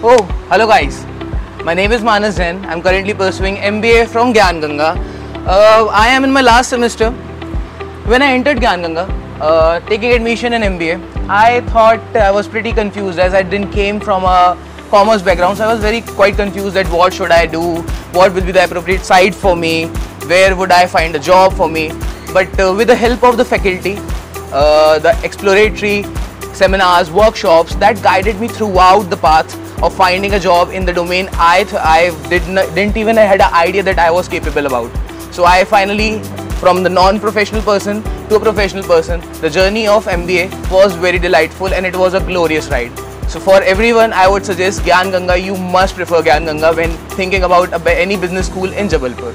Oh, hello guys. My name is Manas Jain. I'm currently pursuing MBA from Gyan Ganga. Uh, I am in my last semester. When I entered Gyan Ganga, uh, taking admission in MBA, I thought I was pretty confused as I didn't came from a commerce background. So I was very quite confused that what should I do, what will be the appropriate site for me, where would I find a job for me. But uh, with the help of the faculty, uh, the exploratory seminars, workshops that guided me throughout the path of finding a job in the domain I I didn't didn't even had an idea that I was capable about. So I finally, from the non-professional person to a professional person, the journey of MBA was very delightful and it was a glorious ride. So for everyone, I would suggest Gyan Ganga. You must prefer Gyan Ganga when thinking about any business school in Jabalpur.